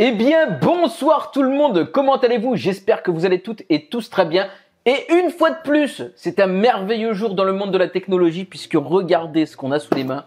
Eh bien, bonsoir tout le monde, comment allez-vous? J'espère que vous allez toutes et tous très bien. Et une fois de plus, c'est un merveilleux jour dans le monde de la technologie puisque regardez ce qu'on a sous les mains.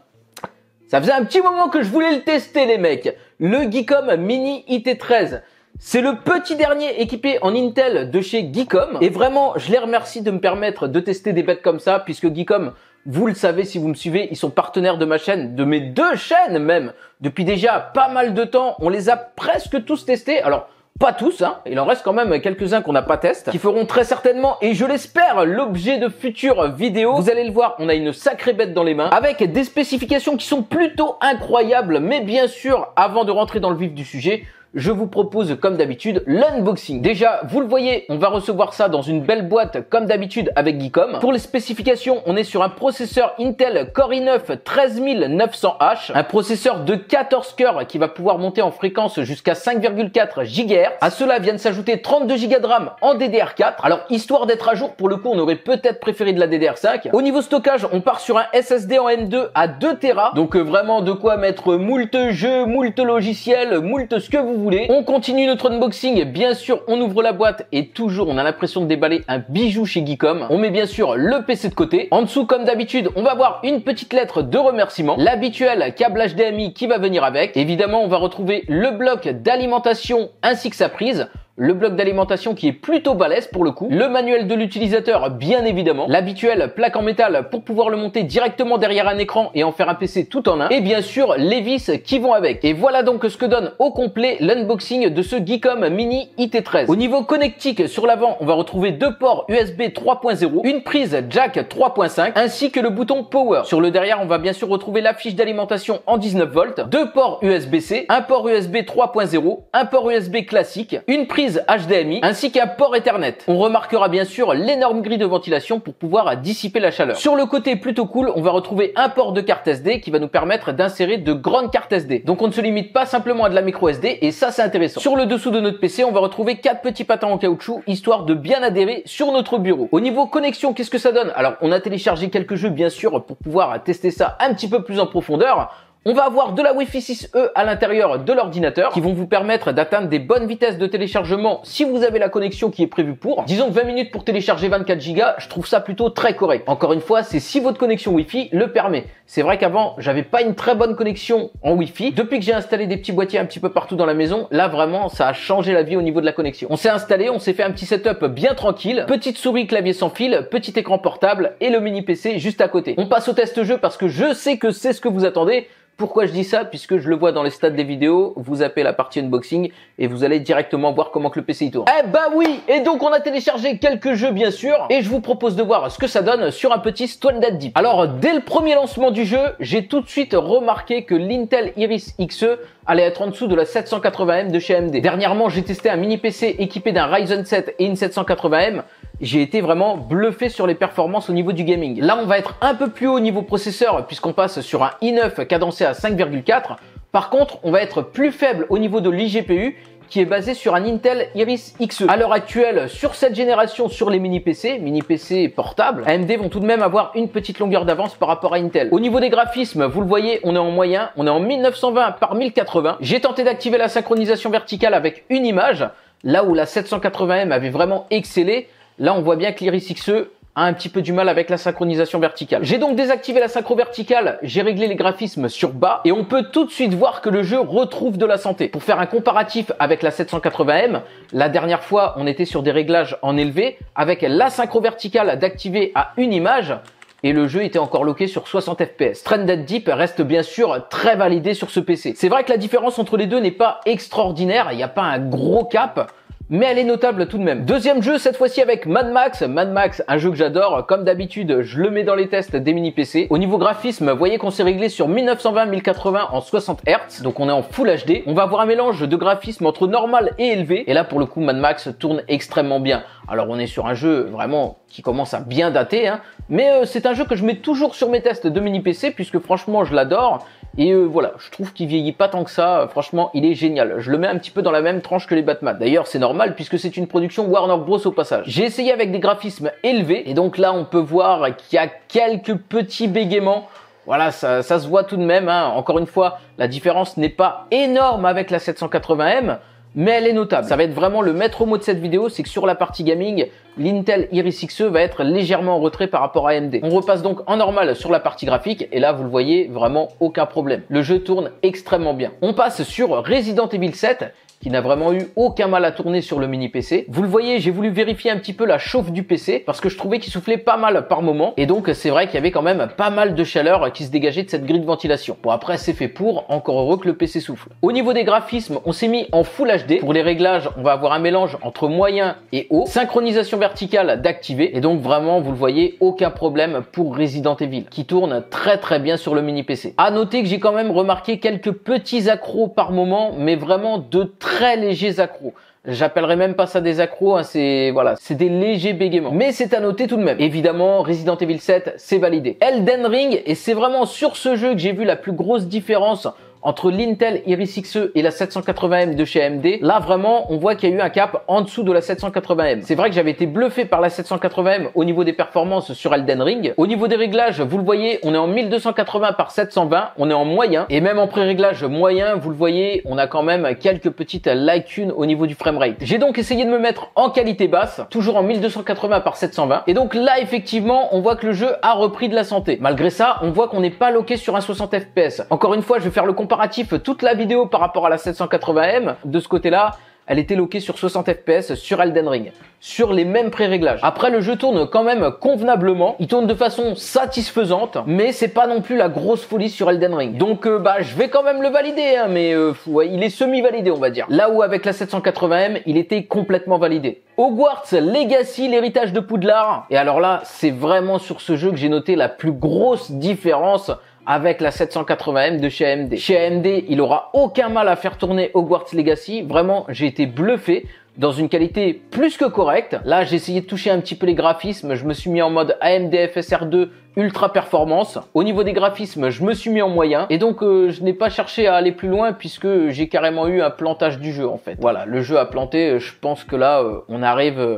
Ça faisait un petit moment que je voulais le tester les mecs. Le Geekom Mini IT13. C'est le petit dernier équipé en Intel de chez Geekom. Et vraiment, je les remercie de me permettre de tester des bêtes comme ça puisque Geekom vous le savez si vous me suivez, ils sont partenaires de ma chaîne, de mes deux chaînes même, depuis déjà pas mal de temps. On les a presque tous testés. Alors, pas tous, hein. il en reste quand même quelques-uns qu'on n'a pas testé, qui feront très certainement, et je l'espère, l'objet de futures vidéos. Vous allez le voir, on a une sacrée bête dans les mains, avec des spécifications qui sont plutôt incroyables, mais bien sûr, avant de rentrer dans le vif du sujet, je vous propose comme d'habitude l'unboxing. Déjà, vous le voyez, on va recevoir ça dans une belle boîte comme d'habitude avec Geekom. Pour les spécifications, on est sur un processeur Intel Core i9 13900H, un processeur de 14 cœurs qui va pouvoir monter en fréquence jusqu'à 5,4 GHz. À cela viennent s'ajouter 32 Go de RAM en DDR4. Alors, histoire d'être à jour, pour le coup, on aurait peut-être préféré de la DDR5. Au niveau stockage, on part sur un SSD en M2 à 2 Tera. Donc euh, vraiment de quoi mettre moult jeux, moult logiciels, moult ce que vous voulez on continue notre unboxing, bien sûr on ouvre la boîte et toujours on a l'impression de déballer un bijou chez Geekom. On met bien sûr le PC de côté. En dessous comme d'habitude on va avoir une petite lettre de remerciement, l'habituel câble HDMI qui va venir avec. Évidemment on va retrouver le bloc d'alimentation ainsi que sa prise le bloc d'alimentation qui est plutôt balèze pour le coup, le manuel de l'utilisateur bien évidemment, l'habituelle plaque en métal pour pouvoir le monter directement derrière un écran et en faire un PC tout en un, et bien sûr les vis qui vont avec. Et voilà donc ce que donne au complet l'unboxing de ce Geekom Mini IT13. Au niveau connectique, sur l'avant, on va retrouver deux ports USB 3.0, une prise jack 3.5, ainsi que le bouton Power. Sur le derrière, on va bien sûr retrouver la fiche d'alimentation en 19 volts, deux ports USB-C, un port USB 3.0, un port USB classique, une prise HDMI ainsi qu'un port Ethernet. On remarquera bien sûr l'énorme grille de ventilation pour pouvoir dissiper la chaleur. Sur le côté plutôt cool, on va retrouver un port de carte SD qui va nous permettre d'insérer de grandes cartes SD. Donc on ne se limite pas simplement à de la micro SD et ça c'est intéressant. Sur le dessous de notre PC, on va retrouver quatre petits patins en caoutchouc histoire de bien adhérer sur notre bureau. Au niveau connexion, qu'est-ce que ça donne? Alors on a téléchargé quelques jeux bien sûr pour pouvoir tester ça un petit peu plus en profondeur. On va avoir de la Wi-Fi 6E à l'intérieur de l'ordinateur qui vont vous permettre d'atteindre des bonnes vitesses de téléchargement si vous avez la connexion qui est prévue pour. Disons 20 minutes pour télécharger 24 Go, je trouve ça plutôt très correct. Encore une fois, c'est si votre connexion Wi-Fi le permet. C'est vrai qu'avant, j'avais pas une très bonne connexion en Wi-Fi. Depuis que j'ai installé des petits boîtiers un petit peu partout dans la maison, là vraiment, ça a changé la vie au niveau de la connexion. On s'est installé, on s'est fait un petit setup bien tranquille. Petite souris, clavier sans fil, petit écran portable et le mini PC juste à côté. On passe au test jeu parce que je sais que c'est ce que vous attendez. Pourquoi je dis ça? Puisque je le vois dans les stats des vidéos, vous appelez la partie unboxing et vous allez directement voir comment que le PC tourne. Eh bah oui Et donc on a téléchargé quelques jeux bien sûr et je vous propose de voir ce que ça donne sur un petit Splendid Deep. Alors dès le premier lancement du jeu, j'ai tout de suite remarqué que l'Intel Iris Xe allait être en dessous de la 780M de chez AMD. Dernièrement, j'ai testé un mini PC équipé d'un Ryzen 7 et une 780M j'ai été vraiment bluffé sur les performances au niveau du gaming. Là, on va être un peu plus haut au niveau processeur puisqu'on passe sur un i9 cadencé à 5,4. Par contre, on va être plus faible au niveau de l'IGPU qui est basé sur un Intel Iris Xe. À l'heure actuelle, sur cette génération, sur les mini PC, mini PC portables, AMD vont tout de même avoir une petite longueur d'avance par rapport à Intel. Au niveau des graphismes, vous le voyez, on est en moyen, on est en 1920 par 1080. J'ai tenté d'activer la synchronisation verticale avec une image, là où la 780M avait vraiment excellé. Là, on voit bien que l'Iris XE a un petit peu du mal avec la synchronisation verticale. J'ai donc désactivé la synchro verticale, j'ai réglé les graphismes sur bas et on peut tout de suite voir que le jeu retrouve de la santé. Pour faire un comparatif avec la 780M, la dernière fois on était sur des réglages en élevé avec la synchro verticale d'activer à une image et le jeu était encore loqué sur 60 fps. Stranded Deep reste bien sûr très validé sur ce PC. C'est vrai que la différence entre les deux n'est pas extraordinaire, il n'y a pas un gros cap, mais elle est notable tout de même. Deuxième jeu, cette fois-ci avec Mad Max. Mad Max, un jeu que j'adore. Comme d'habitude, je le mets dans les tests des mini PC. Au niveau graphisme, voyez qu'on s'est réglé sur 1920-1080 en 60 Hz. Donc on est en Full HD. On va avoir un mélange de graphisme entre normal et élevé. Et là, pour le coup, Mad Max tourne extrêmement bien. Alors on est sur un jeu vraiment qui commence à bien dater. Hein. Mais euh, c'est un jeu que je mets toujours sur mes tests de mini PC puisque franchement, je l'adore. Et euh, voilà, je trouve qu'il vieillit pas tant que ça. Franchement, il est génial. Je le mets un petit peu dans la même tranche que les Batman. D'ailleurs, c'est puisque c'est une production Warner Bros au passage. J'ai essayé avec des graphismes élevés et donc là, on peut voir qu'il y a quelques petits bégaiements Voilà, ça, ça se voit tout de même. Hein. Encore une fois, la différence n'est pas énorme avec la 780M, mais elle est notable. Ça va être vraiment le maître mot de cette vidéo, c'est que sur la partie gaming, l'Intel Iris Xe va être légèrement en retrait par rapport à AMD. On repasse donc en normal sur la partie graphique, et là, vous le voyez, vraiment aucun problème. Le jeu tourne extrêmement bien. On passe sur Resident Evil 7, qui n'a vraiment eu aucun mal à tourner sur le mini PC. Vous le voyez, j'ai voulu vérifier un petit peu la chauffe du PC parce que je trouvais qu'il soufflait pas mal par moment et donc c'est vrai qu'il y avait quand même pas mal de chaleur qui se dégageait de cette grille de ventilation. Bon après c'est fait pour, encore heureux que le PC souffle. Au niveau des graphismes, on s'est mis en Full HD. Pour les réglages, on va avoir un mélange entre moyen et haut. Synchronisation verticale d'activer et donc vraiment vous le voyez, aucun problème pour Resident Evil qui tourne très très bien sur le mini PC. À noter que j'ai quand même remarqué quelques petits accros par moment mais vraiment de très très légers accros. J'appellerai même pas ça des accros, hein, c'est voilà, c'est des légers bégaiements. Mais c'est à noter tout de même. Évidemment, Resident Evil 7, c'est validé. Elden Ring, et c'est vraiment sur ce jeu que j'ai vu la plus grosse différence entre l'Intel Iris Xe et la 780M de chez AMD, là vraiment on voit qu'il y a eu un cap en dessous de la 780M. C'est vrai que j'avais été bluffé par la 780M au niveau des performances sur Elden Ring. Au niveau des réglages, vous le voyez, on est en 1280 par 720, on est en moyen et même en pré-réglage moyen, vous le voyez, on a quand même quelques petites lacunes au niveau du framerate. J'ai donc essayé de me mettre en qualité basse, toujours en 1280 par 720 et donc là effectivement, on voit que le jeu a repris de la santé. Malgré ça, on voit qu'on n'est pas loqué sur un 60 FPS. Encore une fois, je vais faire le comparatif toute la vidéo par rapport à la 780M. De ce côté-là, elle était loquée sur 60 FPS sur Elden Ring, sur les mêmes pré-réglages. Après, le jeu tourne quand même convenablement, il tourne de façon satisfaisante, mais c'est pas non plus la grosse folie sur Elden Ring. Donc, euh, bah, je vais quand même le valider, hein, mais euh, il est semi-validé, on va dire. Là où avec la 780M, il était complètement validé. Hogwarts Legacy, l'héritage de Poudlard. Et alors là, c'est vraiment sur ce jeu que j'ai noté la plus grosse différence avec la 780M de chez AMD. Chez AMD, il aura aucun mal à faire tourner Hogwarts Legacy. Vraiment, j'ai été bluffé dans une qualité plus que correcte. Là, j'ai essayé de toucher un petit peu les graphismes. Je me suis mis en mode AMD FSR2 ultra performance. Au niveau des graphismes, je me suis mis en moyen. Et donc, euh, je n'ai pas cherché à aller plus loin puisque j'ai carrément eu un plantage du jeu en fait. Voilà, le jeu a planté. Je pense que là, euh, on arrive... Euh,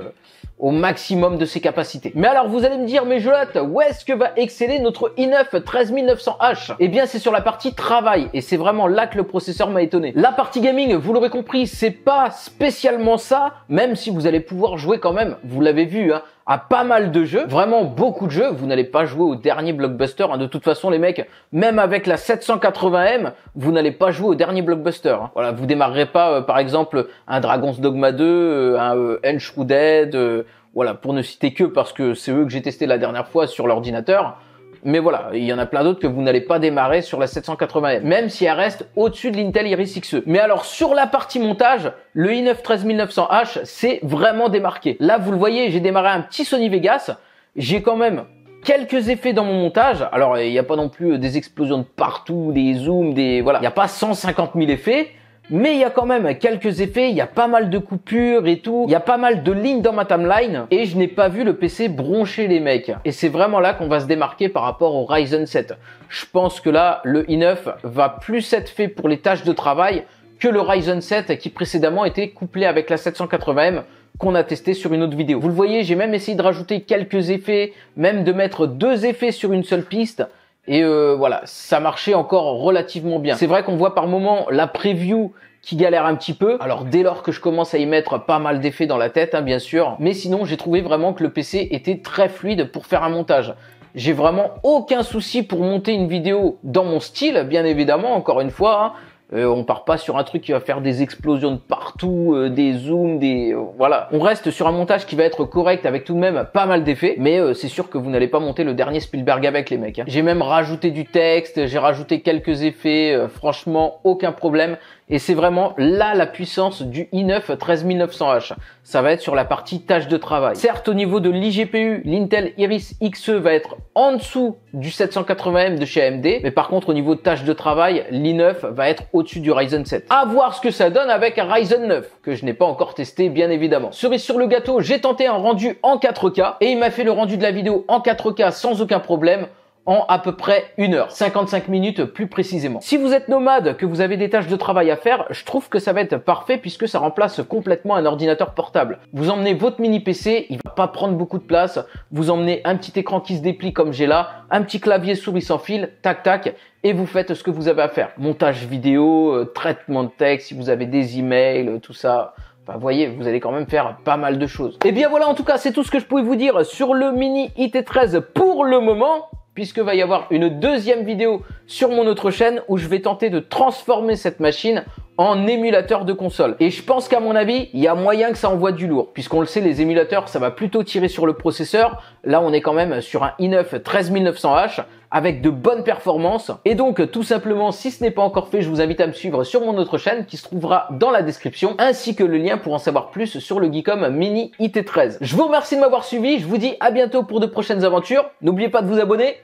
au maximum de ses capacités. Mais alors vous allez me dire, mais Jolat, où est-ce que va exceller notre i9 13900H Eh bien c'est sur la partie travail et c'est vraiment là que le processeur m'a étonné. La partie gaming, vous l'aurez compris, c'est pas spécialement ça, même si vous allez pouvoir jouer quand même, vous l'avez vu, hein, pas mal de jeux, vraiment beaucoup de jeux. Vous n'allez pas jouer au dernier blockbuster. Hein. De toute façon, les mecs, même avec la 780M, vous n'allez pas jouer au dernier blockbuster. Hein. Voilà, vous démarrerez pas, euh, par exemple, un Dragon's Dogma 2, euh, un euh, Enshrouded, euh, voilà, pour ne citer que parce que c'est eux que j'ai testé la dernière fois sur l'ordinateur. Mais voilà, il y en a plein d'autres que vous n'allez pas démarrer sur la 780M, même si elle reste au-dessus de l'Intel Iris Xe. Mais alors sur la partie montage, le i9 13900H c'est vraiment démarqué. Là, vous le voyez, j'ai démarré un petit Sony Vegas. J'ai quand même quelques effets dans mon montage. Alors, il n'y a pas non plus des explosions de partout, des zooms, des voilà, il n'y a pas 150 000 effets. Mais il y a quand même quelques effets, il y a pas mal de coupures et tout, il y a pas mal de lignes dans ma timeline et je n'ai pas vu le PC broncher les mecs. Et c'est vraiment là qu'on va se démarquer par rapport au Ryzen 7. Je pense que là, le i9 va plus être fait pour les tâches de travail que le Ryzen 7 qui précédemment était couplé avec la 780M qu'on a testé sur une autre vidéo. Vous le voyez, j'ai même essayé de rajouter quelques effets, même de mettre deux effets sur une seule piste. Et euh, voilà, ça marchait encore relativement bien. C'est vrai qu'on voit par moment la preview qui galère un petit peu. Alors dès lors que je commence à y mettre pas mal d'effets dans la tête, hein, bien sûr. Mais sinon, j'ai trouvé vraiment que le PC était très fluide pour faire un montage. J'ai vraiment aucun souci pour monter une vidéo dans mon style, bien évidemment, encore une fois. Hein. Euh, on part pas sur un truc qui va faire des explosions de partout, euh, des zooms, des euh, voilà. On reste sur un montage qui va être correct avec tout de même pas mal d'effets, mais c'est sûr que vous n'allez pas monter le dernier Spielberg avec les mecs. Hein. J'ai même rajouté du texte, j'ai rajouté quelques effets, franchement aucun problème. Et c'est vraiment là la puissance du i9 13900H. Ça va être sur la partie tâche de travail. Certes, au niveau de l'IGPU, l'Intel Iris Xe va être en dessous du 780M de chez AMD. Mais par contre, au niveau de tâche de travail, l'i9 va être au-dessus du Ryzen 7. À voir ce que ça donne avec un Ryzen 9, que je n'ai pas encore testé, bien évidemment. Cerise sur le gâteau, j'ai tenté un rendu en 4K et il m'a fait le rendu de la vidéo en 4K sans aucun problème. En à peu près une heure, 55 minutes plus précisément. Si vous êtes nomade, que vous avez des tâches de travail à faire, je trouve que ça va être parfait puisque ça remplace complètement un ordinateur portable. Vous emmenez votre mini PC, il va pas prendre beaucoup de place. Vous emmenez un petit écran qui se déplie comme j'ai là, un petit clavier souris sans fil, tac tac, et vous faites ce que vous avez à faire. Montage vidéo, euh, traitement de texte, si vous avez des emails, euh, tout ça. Vous voyez, vous allez quand même faire pas mal de choses. Et bien voilà, en tout cas, c'est tout ce que je pouvais vous dire sur le mini IT13 pour le moment puisque va y avoir une deuxième vidéo sur mon autre chaîne où je vais tenter de transformer cette machine en émulateur de console. Et je pense qu'à mon avis, il y a moyen que ça envoie du lourd. Puisqu'on le sait, les émulateurs, ça va plutôt tirer sur le processeur. Là, on est quand même sur un i9 13900H avec de bonnes performances. Et donc, tout simplement, si ce n'est pas encore fait, je vous invite à me suivre sur mon autre chaîne qui se trouvera dans la description, ainsi que le lien pour en savoir plus sur le Geekom Mini IT13. Je vous remercie de m'avoir suivi. Je vous dis à bientôt pour de prochaines aventures. N'oubliez pas de vous abonner.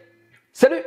Salut